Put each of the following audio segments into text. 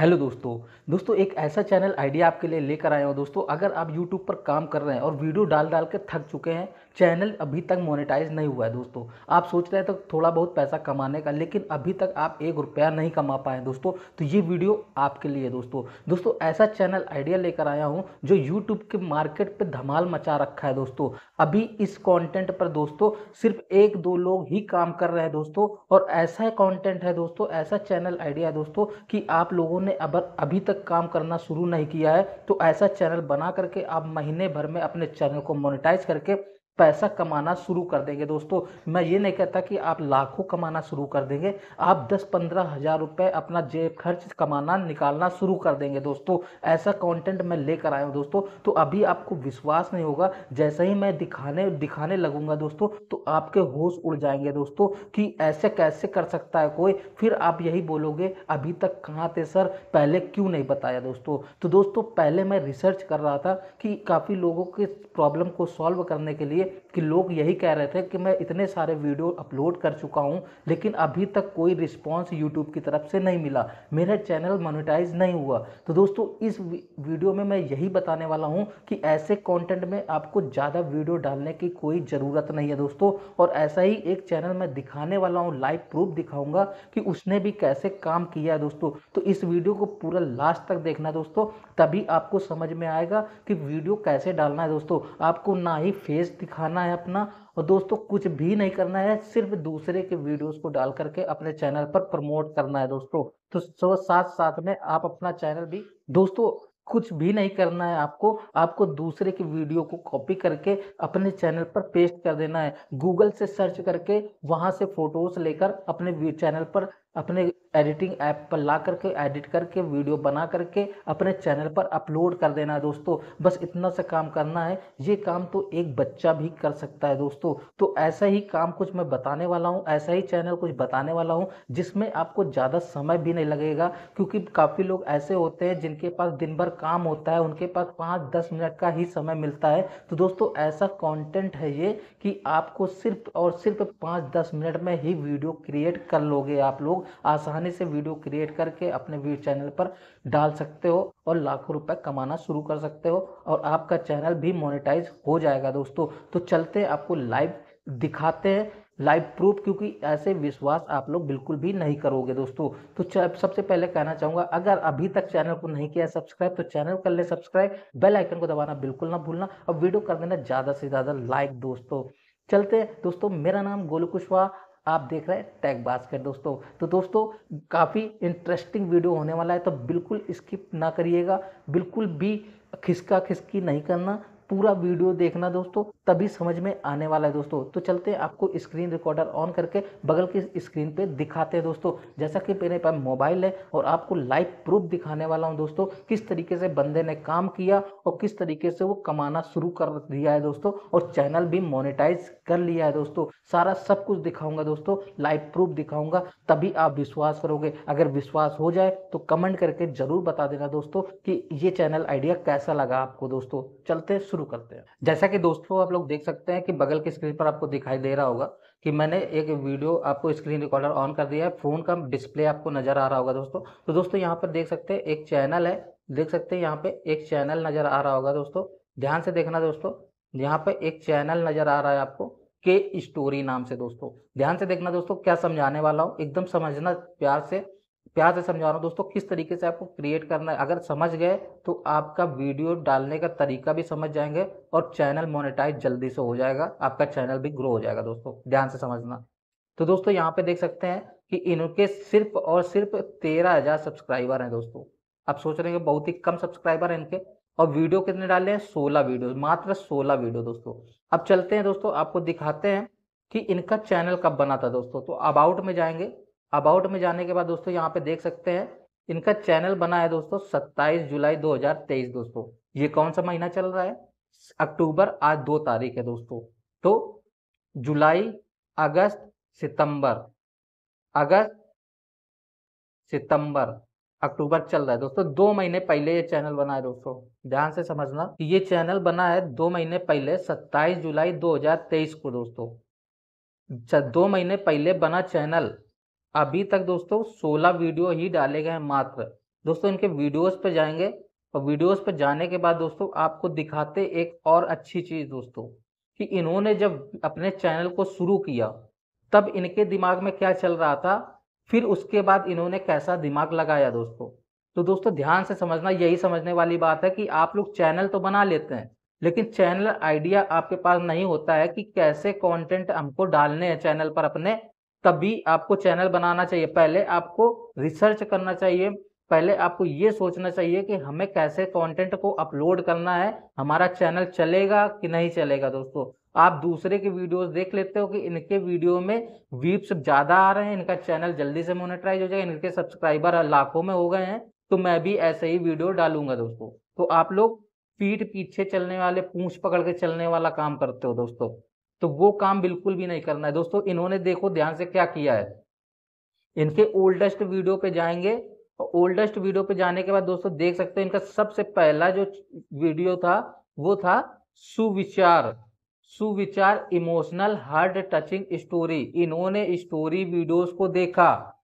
Hello दोस्तों दोस्तों एक ऐसा चैनल आइडिया आपके लिए लेकर आया हूँ। दोस्तों, अगर आप यूट्यूब पर काम कर रहे हैं और वीडियो डाल डाल के थक चुके हैं चैनल अभी तक मोनेटाइज नहीं हुआ है दोस्तों। आप सोच रहे तो थोड़ा बहुत पैसा कमाने का, लेकिन अभी तक आप एक रुपया नहीं कमा पाए दोस्तों। तो ये वीडियो आपके लिए दोस्तों। दोस्तों, ऐसा चैनल आइडिया लेकर आया हूँ जो यूट्यूब के मार्केट पर धमाल मचा रखा है दोस्तों। अभी इस कॉन्टेंट पर दोस्तों, सिर्फ़ एक दो लोग ही काम कर रहे हैं दोस्तों, और ऐसा कॉन्टेंट है दोस्तों, ऐसा चैनल आइडिया है दोस्तों कि आप लोगों ने अब, अभी तक काम करना शुरू नहीं किया है। तो ऐसा चैनल बना करके आप महीने भर में अपने चैनल को मोनेटाइज करके पैसा कमाना शुरू कर देंगे। दोस्तों, मैं ये नहीं कहता कि आप लाखों कमाना शुरू कर देंगे, आप दस पंद्रह हज़ार रुपये अपना जेब खर्च कमाना निकालना शुरू कर देंगे। दोस्तों, ऐसा कंटेंट मैं लेकर आया हूँ दोस्तों तो अभी आपको विश्वास नहीं होगा, जैसे ही मैं दिखाने दिखाने लगूँगा दोस्तों तो आपके होश उड़ जाएँगे दोस्तों कि ऐसे कैसे कर सकता है कोई। फिर आप यही बोलोगे, अभी तक कहाँ थे सर? पहले क्यों नहीं बताया दोस्तों? तो दोस्तों, पहले मैं रिसर्च कर रहा था कि काफ़ी लोगों के प्रॉब्लम को सॉल्व करने के लिए कि लोग यही कह रहे थे कि मैं इतने सारे वीडियो अपलोड कर चुका हूँ, लेकिन अभी तक कोई रिस्पांस यूट्यूब की तरफ़ से नहीं मिला। मेरा चैनल मोनेटाइज नहीं हुआ। तो दोस्तों, इस वीडियो में मैं यही बताने वाला हूँ कि ऐसे कंटेंट में आपको ज़्यादा वीडियो डालने की कोई ज़रूरत नहीं है दोस्तों। और ऐसा ही एक चैनल मैं दिखाने वाला हूँ लाइव प्रूफ दिखाऊँगा कि उसने भी कैसे काम किया है दोस्तों। तो इस वीडियो को पूरा लास्ट तक देखना दोस्तों, तभी आपको समझ में आएगा कि वीडियो कैसे डालना है दोस्तों। आपको ना ही फेस दिखाना है अपना, और दोस्तों कुछ भी नहीं करना है, सिर्फ़ दूसरे के वीडियोस को डाल करके अपने चैनल पर प्रमोट करना है दोस्तों। तो साथ साथ में आप अपना चैनल भी, दोस्तों कुछ भी नहीं करना है आपको आपको दूसरे की वीडियो को कॉपी करके अपने चैनल पर पेस्ट कर देना है। गूगल से सर्च करके वहाँ से फ़ोटोज़ लेकर अपने चैनल पर अपने एडिटिंग ऐप पर ला करके एडिट करके वीडियो बना करके अपने चैनल पर अपलोड कर देना है दोस्तों। बस इतना सा काम करना है। ये काम तो एक बच्चा भी कर सकता है दोस्तों। तो ऐसा ही काम कुछ मैं बताने वाला हूँ, ऐसा ही चैनल कुछ बताने वाला हूँ, जिसमें आपको ज़्यादा समय भी नहीं लगेगा, क्योंकि काफ़ी लोग ऐसे होते हैं जिनके पास दिन भर काम होता है, उनके पास पाँच दस मिनट का ही समय मिलता है। तो दोस्तों, ऐसा कॉन्टेंट है ये कि आपको सिर्फ़ और सिर्फ़ पाँच दस मिनट में ही वीडियो क्रिएट कर लोगे आप लोग। आसानी से वीडियो क्रिएट करके अपने चैनल पर डाल सकते हो और लाखों रुपए कमाना शुरू कर सकते हो और आपका चैनल भी मोनेटाइज हो जाएगा दोस्तों। तो चलते हैं आपको लाइव दिखाते हैं, लाइव प्रूफ, क्योंकि ऐसे विश्वास आप लोग बिल्कुल भी नहीं करोगे दोस्तों। तो सबसे पहले कहना चाहूँगा, अगर अभी तक चैनल को नहीं किया सब्सक्राइब तो चैनल कर ले सब्सक्राइब, बेल आइकन को दबाना बिल्कुल ना भूलना और वीडियो कर देना ज़्यादा से ज़्यादा लाइक दोस्तों। चलते दोस्तों, मेरा नाम गोलू कुशवाहा आप देख रहे हैं टैग बास्केट दोस्तों। तो दोस्तों, काफ़ी इंटरेस्टिंग वीडियो होने वाला है तो बिल्कुल स्किप ना करिएगा। बिल्कुल भी खिसका खिसकी नहीं करना। पूरा वीडियो देखना दोस्तों, तभी समझ में आने वाला है दोस्तों। तो चलते हैं आपको स्क्रीन रिकॉर्डर ऑन करके बगल की स्क्रीन पे दिखाते हैं दोस्तों। जैसा कि मेरे पास मोबाइल है और आपको लाइव प्रूफ दिखाने वाला हूँ दोस्तों, किस तरीके से बंदे ने काम किया और किस तरीके से वो कमाना शुरू कर दिया है दोस्तों और चैनल भी मोनिटाइज कर लिया है दोस्तों। सारा सब कुछ दिखाऊँगा दोस्तों लाइव प्रूफ दिखाऊँगा, तभी आप विश्वास करोगे। अगर विश्वास हो जाए तो कमेंट करके ज़रूर बता देना दोस्तों कि ये चैनल आइडिया कैसा लगा आपको दोस्तों। चलते शुरू शुरू करते हैं। जैसा कि दोस्तों आप लोग देख सकते हैं कि बगल की स्क्रीन पर आपको दिखाई दे रहा होगा कि मैंने एक वीडियो आपको स्क्रीन रिकॉर्डर ऑन कर दिया है। फ़ोन का डिस्प्ले आपको नज़र आ रहा होगा दोस्तों। तो दोस्तों यहाँ पर देख सकते हैं एक चैनल है। देख सकते हैं यहाँ पे एक चैनल नज़र आ रहा होगा दोस्तों। ध्यान से देखना दोस्तों, यहाँ पे एक चैनल नज़र आ रहा है आपको के स्टोरी नाम से दोस्तों। ध्यान से देखना दोस्तों, क्या समझाने वाला हूँ? एकदम समझना, प्यार से। प्यार से समझा रहा हूँ दोस्तों, किस तरीके से आपको क्रिएट करना है। अगर समझ गए तो आपका वीडियो डालने का तरीका भी समझ जाएँगे और चैनल मोनेटाइज जल्दी से हो जाएगा। आपका चैनल भी ग्रो हो जाएगा दोस्तों, ध्यान से समझना। तो दोस्तों, यहाँ पे देख सकते हैं कि इनके सिर्फ़ और सिर्फ़ तेरह हज़ार सब्सक्राइबर हैं दोस्तों। आप सोच रहे हैं बहुत ही कम सब्सक्राइबर हैं इनके। और वीडियो कितने डाले हैं? सोलह वीडियो मात्र सोलह वीडियो दोस्तों। अब चलते हैं दोस्तों, आपको दिखाते हैं कि इनका चैनल कब बना था दोस्तों। तो अबाउट में जाएँगे अबाउट में जाने के बाद दोस्तों यहाँ पे देख सकते हैं, इनका चैनल बना है दोस्तों 27 जुलाई 2023 दोस्तों। ये कौन सा महीना चल रहा है? अक्टूबर आज दो तारीख है दोस्तों। तो जुलाई, अगस्त, सितंबर। अगस्त, सितंबर, अक्टूबर चल रहा है दोस्तों। दो महीने पहले ये चैनल बना है दोस्तों। ध्यान से समझना ये चैनल बना है दो महीने पहले 27 जुलाई 2023 को दोस्तों। दो महीने पहले बना चैनल। अभी तक दोस्तों 16 वीडियो ही डाले गए हैं मात्र। दोस्तों, इनके वीडियोस पे जाएँगे और वीडियोस पे जाने के बाद दोस्तों आपको दिखाते एक और अच्छी चीज़ दोस्तों कि इन्होंने जब अपने चैनल को शुरू किया, तब इनके दिमाग में क्या चल रहा था, फिर उसके बाद इन्होंने कैसा दिमाग लगाया दोस्तों। तो दोस्तों, ध्यान से समझना, यही समझने वाली बात है कि आप लोग चैनल तो बना लेते हैं, लेकिन चैनल आइडिया आपके पास नहीं होता है कि कैसे कंटेंट हमको डालने हैं चैनल पर अपने। तभी आपको चैनल बनाना चाहिए। पहले आपको रिसर्च करना चाहिए। पहले आपको ये सोचना चाहिए कि हमें कैसे कंटेंट को अपलोड करना है, हमारा चैनल चलेगा कि नहीं चलेगा दोस्तों। आप दूसरे के वीडियोस देख लेते हो कि इनके वीडियो में व्यूज़ ज़्यादा आ रहे हैं, इनका चैनल जल्दी से मोनेटाइज हो जाएगा, इनके सब्सक्राइबर लाखों में हो गए हैं तो मैं भी ऐसे ही वीडियो डालूँगा दोस्तों। तो आप लोग पीठ पीछे चलने वाले, पूछ पकड़ के चलने वाला काम करते हो दोस्तों। तो वो काम बिल्कुल भी नहीं करना है। दोस्तों, इन्होंने देखो ध्यान से क्या किया है। इनके ओल्डेस्ट वीडियो पे जाएँगे और ओल्डेस्ट वीडियो पे जाने के बाद दोस्तों देख सकते हैं, इनका सबसे पहला जो वीडियो था, वो था सुविचार। सुविचार इमोशनल हार्ड टचिंग स्टोरी इन्होंने स्टोरी वीडियोस को देखा।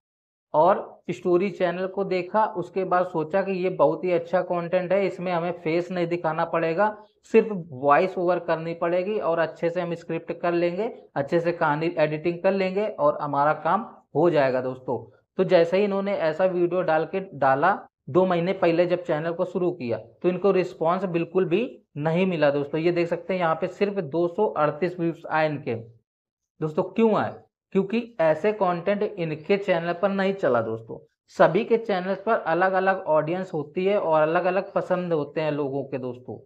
और स्टोरी चैनल को देखा, उसके बाद सोचा कि ये बहुत ही अच्छा कंटेंट है, इसमें हमें फेस नहीं दिखाना पड़ेगा, सिर्फ़ वॉइस ओवर करनी पड़ेगी और अच्छे से हम स्क्रिप्ट कर लेंगे, अच्छे से कहानी एडिटिंग कर लेंगे और हमारा काम हो जाएगा दोस्तों। तो जैसे ही इन्होंने ऐसा वीडियो डाल के डाला, दो महीने पहले जब चैनल को शुरू किया तो इनको रिस्पॉन्स बिल्कुल भी नहीं मिला दोस्तों। ये देख सकते हैं, यहाँ पे सिर्फ़ दो व्यूज़ आए इनके। दोस्तों, क्यों आए? क्योंकि ऐसे कंटेंट इनके चैनल पर नहीं चला दोस्तों। सभी के चैनल पर अलग अलग ऑडियंस होती है और अलग अलग पसंद होते हैं लोगों के दोस्तों।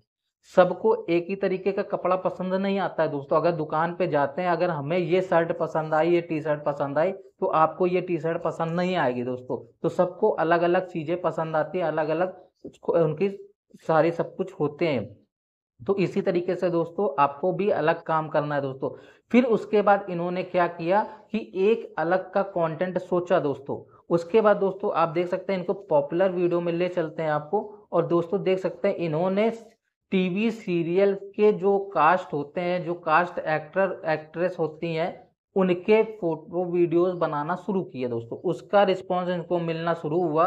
सबको एक ही तरीके का कपड़ा पसंद नहीं आता है दोस्तों। अगर दुकान पे जाते हैं, अगर हमें ये शर्ट पसंद आई, ये टी शर्ट पसंद आई तो आपको ये टी शर्ट पसंद नहीं आएगी दोस्तों। तो सबको अलग अलग चीज़ें पसंद आती है अलग अलग उनकी सारी सब कुछ होते हैं। तो इसी तरीके से दोस्तों, आपको भी अलग काम करना है दोस्तों। फिर उसके बाद इन्होंने क्या किया कि एक अलग का कंटेंट सोचा दोस्तों। उसके बाद दोस्तों, आप देख सकते हैं इनको पॉपुलर वीडियो में ले चलते हैं आपको। और दोस्तों, देख सकते हैं इन्होंने टीवी सीरियल के जो कास्ट होते हैं, जो कास्ट एक्टर एक्ट्रेस होती हैं, उनके फ़ोटो वीडियोस बनाना शुरू किया दोस्तों। उसका रिस्पांस इनको मिलना शुरू हुआ।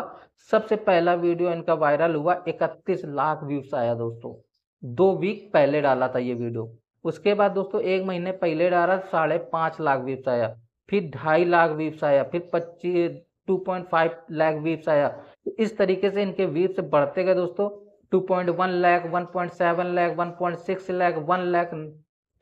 सबसे पहला वीडियो इनका वायरल हुआ, इकतीस लाख व्यूज़ आया दोस्तों। दो वीक पहले डाला था ये वीडियो उसके बाद दोस्तों, एक महीने पहले डाला, साढ़े पाँच लाख व्यूज़ आया। फिर ढाई लाख व्यूज़ आया, फिर पच्चीस two point five lakh views आया। तो इस तरीके से इनके व्यूज़ बढ़ते गए दोस्तों। Two point one lakh one point seven lakh one point six lakh one lakh.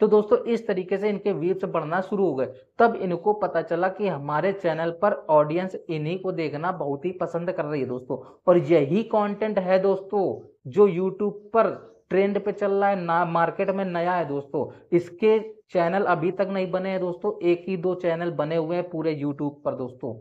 तो दोस्तों, इस तरीके से इनके व्यूज़ बढ़ना शुरू हो गए। तब इनको पता चला कि हमारे चैनल पर ऑडियंस इन्हीं को देखना बहुत ही पसंद कर रही है दोस्तों। और यही कंटेंट है दोस्तों, जो यूट्यूब पर ट्रेंड पे चल रहा है, ना, मार्केट में नया है दोस्तों। इसके चैनल अभी तक नहीं बने हैं दोस्तों। एक ही दो चैनल बने हुए हैं पूरे यूट्यूब पर दोस्तों।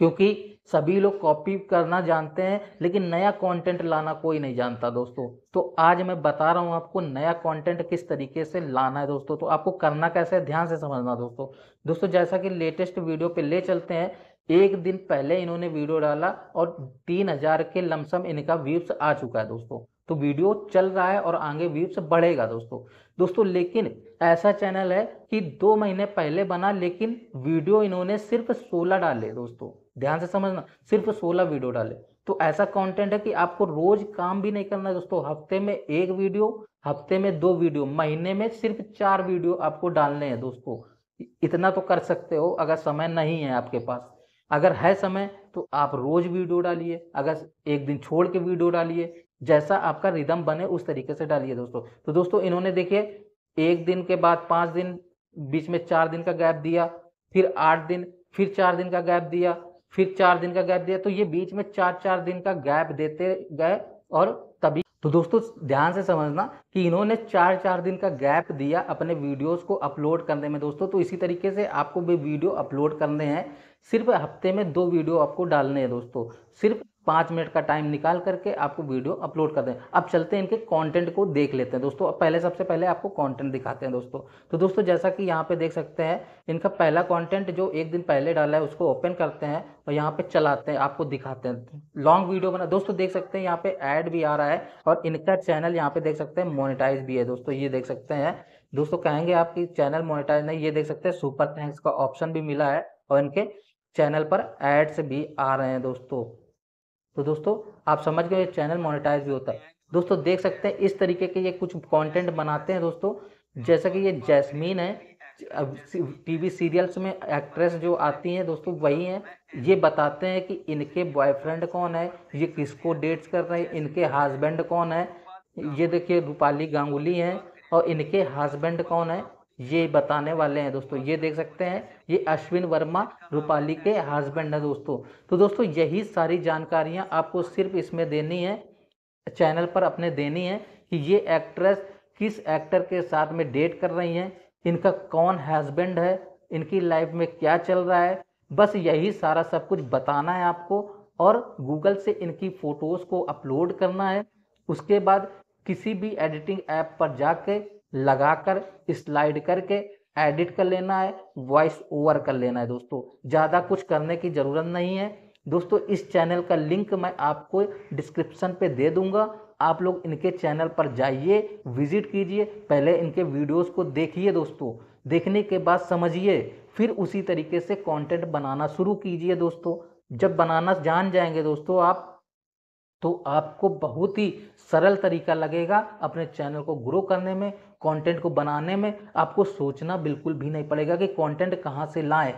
क्योंकि सभी लोग कॉपी करना जानते हैं, लेकिन नया कंटेंट लाना कोई नहीं जानता दोस्तों। तो आज मैं बता रहा हूँ आपको नया कंटेंट किस तरीके से लाना है दोस्तों। तो आपको करना कैसे है, ध्यान से समझना दोस्तों। दोस्तों, जैसा कि लेटेस्ट वीडियो पे ले चलते हैं। एक दिन पहले इन्होंने वीडियो डाला और तीन हज़ार के लमसम इनका व्यूज़ आ चुका है दोस्तों। तो वीडियो चल रहा है और आगे व्यूज़ बढ़ेगा दोस्तों। दोस्तों, लेकिन ऐसा चैनल है कि दो महीने पहले बना, लेकिन वीडियो इन्होंने सिर्फ़ सोलह डाले दोस्तों। ध्यान से समझना, सिर्फ़ सोलह वीडियो डाले। तो ऐसा कंटेंट है कि आपको रोज काम भी नहीं करना दोस्तों। हफ़्ते में एक वीडियो, हफ़्ते में दो वीडियो, महीने में सिर्फ़ चार वीडियो आपको डालने हैं दोस्तों। इतना तो कर सकते हो, अगर समय नहीं है आपके पास। अगर है समय तो आप रोज वीडियो डालिए। अगर एक दिन छोड़ के वीडियो डालिए जैसा आपका रिदम बने उस तरीके से डालिए दोस्तों। तो दोस्तों इन्होंने देखिए, एक दिन के बाद पाँच दिन, बीच में चार दिन का गैप दिया, फिर आठ दिन, फिर चार दिन का गैप दिया, फिर चार दिन का गैप दिया तो ये बीच में चार चार दिन का गैप देते गए और तभी। तो दोस्तों ध्यान से समझना कि इन्होंने चार चार दिन का गैप दिया अपने वीडियोस को अपलोड करने में दोस्तों। तो इसी तरीके से आपको भी वीडियो अपलोड करने हैं। सिर्फ़ हफ़्ते में दो वीडियो आपको डालने हैं दोस्तों। सिर्फ़ पाँच मिनट का टाइम निकाल करके आपको वीडियो अपलोड कर दें। अब चलते हैं इनके कंटेंट को देख लेते हैं। दोस्तों, अब पहले, सबसे पहले आपको कंटेंट दिखाते हैं दोस्तों। तो दोस्तों, जैसा कि यहाँ पे देख सकते हैं, इनका पहला कंटेंट जो एक दिन पहले डाला है, उसको ओपन करते हैं और यहाँ पे चलाते हैं, आपको दिखाते हैं। लॉन्ग वीडियो बना, दोस्तों, देख सकते हैं यहाँ पे ऐड भी आ रहा है और इनका चैनल यहाँ पे देख सकते हैं मोनिटाइज भी है। दोस्तों, ये देख सकते हैं। दोस्तों, कहेंगे आपकी चैनल मोनिटाइज नहीं, ये देख सकते हैं सुपर थैंक्स का ऑप्शन भी मिला है और इनके चैनल पर एड्स भी आ रहे हैं दोस्तों। तो दोस्तों, आप समझ गए चैनल मोनेटाइज भी होता है। दोस्तों, देख सकते हैं, इस तरीके के ये कुछ कंटेंट बनाते हैं दोस्तों। जैसा कि ये जैस्मीन है टीवी सीरियल्स में एक्ट्रेस जो आती हैं दोस्तों, वही हैं। ये बताते हैं कि इनके बॉयफ्रेंड कौन है, ये किसको डेट्स कर रहे हैं, इनके हस्बैंड कौन है। ये देखिए, रूपाली गांगुली हैं और इनके हस्बैंड कौन है। ये बताने वाले हैं दोस्तों। ये देख सकते हैं, ये अश्विन वर्मा रूपाली के हस्बैंड है दोस्तों। तो दोस्तों, यही सारी जानकारियाँ आपको सिर्फ़ इसमें देनी है, चैनल पर अपने देनी है कि ये एक्ट्रेस किस एक्टर के साथ में डेट कर रही हैं, इनका कौन हस्बैंड है, इनकी लाइफ में क्या चल रहा है। बस यही सारा सब कुछ बताना है आपको और गूगल से इनकी फ़ोटोज़ को अपलोड करना है। उसके बाद किसी भी एडिटिंग ऐप पर जाके लगाकर स्लाइड करके एडिट कर लेना है वॉइस ओवर कर लेना है दोस्तों। ज़्यादा कुछ करने की ज़रूरत नहीं है। दोस्तों, इस चैनल का लिंक मैं आपको डिस्क्रिप्शन पे दे दूँगा। आप लोग इनके चैनल पर जाइए विज़िट कीजिए, पहले इनके वीडियोस को देखिए दोस्तों। देखने के बाद समझिए, फिर उसी तरीके से कंटेंट बनाना शुरू कीजिए दोस्तों। जब बनाना जान जाएँगे दोस्तों आप तो आपको बहुत ही सरल तरीका लगेगा अपने चैनल को ग्रो करने में कंटेंट को बनाने में। आपको सोचना बिल्कुल भी नहीं पड़ेगा कि कंटेंट कहाँ से लाएँ।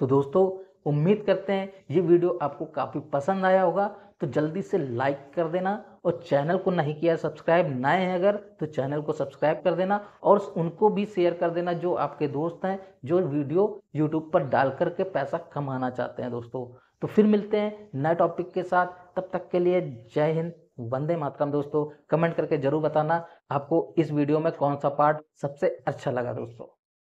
तो दोस्तों, उम्मीद करते हैं ये वीडियो आपको काफ़ी पसंद आया होगा। तो जल्दी से लाइक कर देना और चैनल को नहीं किया सब्सक्राइब, नए हैं अगर तो चैनल को सब्सक्राइब कर देना और उनको भी शेयर कर देना जो आपके दोस्त हैं, जो वीडियो यूट्यूब पर डाल करके पैसा कमाना चाहते हैं दोस्तों। तो फिर मिलते हैं नए टॉपिक के साथ। तब तक के लिए जय हिंद, वंदे मातरम। दोस्तों, कमेंट करके ज़रूर बताना आपको इस वीडियो में कौन सा पार्ट सबसे अच्छा लगा दोस्तों।